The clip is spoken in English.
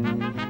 Mm-hmm.